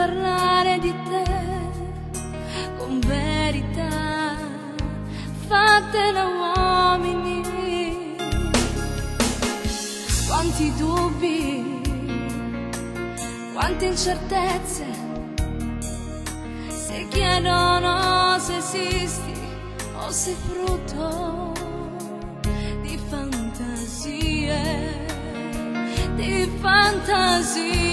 parlare di te con verità fatte da uomini. Quanti dubbi, quante incertezze, se chiedono se esisti o sei frutto di fantasie, di fantasie.